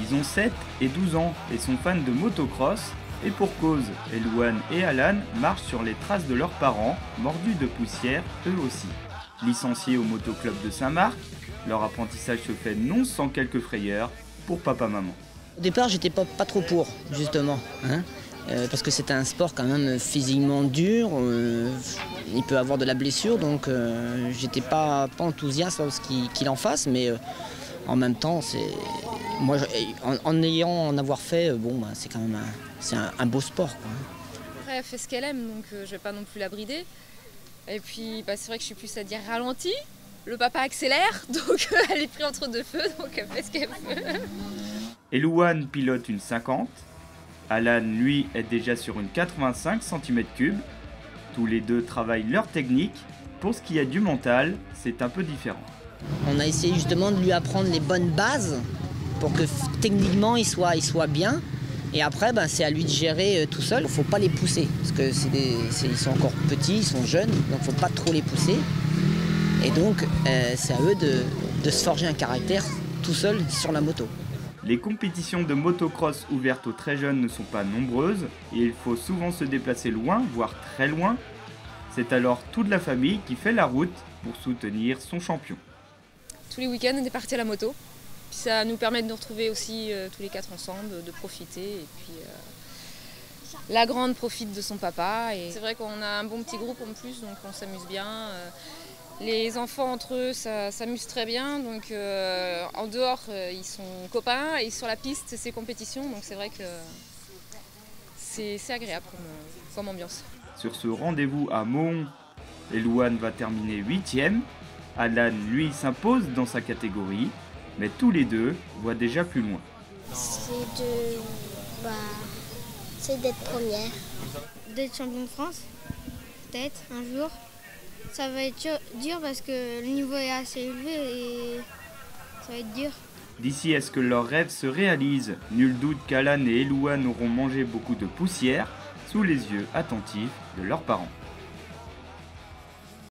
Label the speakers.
Speaker 1: Ils ont 7 et 12 ans et sont fans de motocross. Et pour cause, Elouane et Alan marchent sur les traces de leurs parents, mordus de poussière eux aussi. Licenciés au motoclub de Saint-Marc, leur apprentissage se fait non sans quelques frayeurs pour papa-maman.
Speaker 2: Au départ, j'étais pas, pas trop pour, justement. hein. Euh, parce que c'est un sport quand même physiquement dur. euh, il peut avoir de la blessure, donc euh, j'étais pas, pas enthousiaste à ce qu'il en fasse, mais en même temps, c'est moi, en, en ayant en avoir fait, euh, bon, bah, c'est quand même un, c'est un, un beau sport. quoi.
Speaker 3: Après, elle fait ce qu'elle aime, donc euh, je vais pas non plus la brider. Et puis, bah, c'est vrai que je suis plus à dire ralenti. Le papa accélère, donc euh, elle est prise entre deux feux, donc elle fait ce qu'elle veut.
Speaker 1: Elouane pilote une 50. Alan, lui, est déjà sur une 85 cm3. Tous les deux travaillent leur technique. Pour ce qui est du mental, c'est un peu différent.
Speaker 2: On a essayé justement de lui apprendre les bonnes bases pour que techniquement il soit, il soit bien. Et après, ben, c'est à lui de gérer euh, tout seul. Il ne faut pas les pousser parce que c'est des- c'est- ils sont encore petits, ils sont jeunes, donc il ne faut pas trop les pousser. Et donc, euh, c'est à eux de, de se forger un caractère tout seul sur la moto.
Speaker 1: Les compétitions de motocross ouvertes aux très jeunes ne sont pas nombreuses et il faut souvent se déplacer loin, voire très loin. C'est alors toute la famille qui fait la route pour soutenir son champion.
Speaker 3: Tous les week-ends, on est parti à la moto. Puis ça nous permet de nous retrouver aussi euh, tous les quatre ensemble, de profiter. Et puis euh, la grande profite de son papa. Et c'est vrai qu'on a un bon petit groupe en plus, donc on s'amuse bien. Euh, Les enfants entre eux ça s'amusent très bien. Donc euh, en dehors, euh, ils sont copains et sur la piste, c'est compétition. Donc c'est vrai que c'est agréable comme, comme ambiance.
Speaker 1: Sur ce rendez-vous à Mont, Elouane va terminer 8ème. Alan, lui, s'impose dans sa catégorie, mais tous les deux voient déjà plus loin.
Speaker 4: C'est de. Bah. C'est d'être première.
Speaker 5: d'être champion de France, peut-être un jour. Ça va être dur- parce que le niveau est assez élevé et ça va être dur.
Speaker 1: D'ici à ce que leurs rêves se réalisent, nul doute qu'Alan et Elouane auront mangé beaucoup de poussière sous les yeux attentifs de leurs parents.